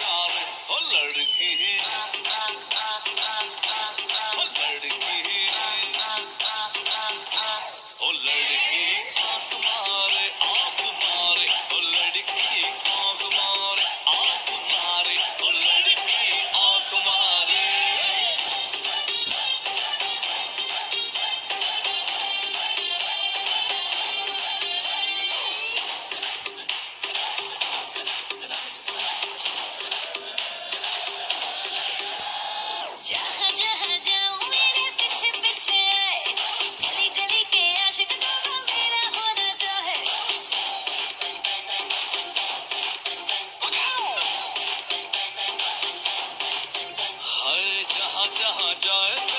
चार लड़के जहाँ जाए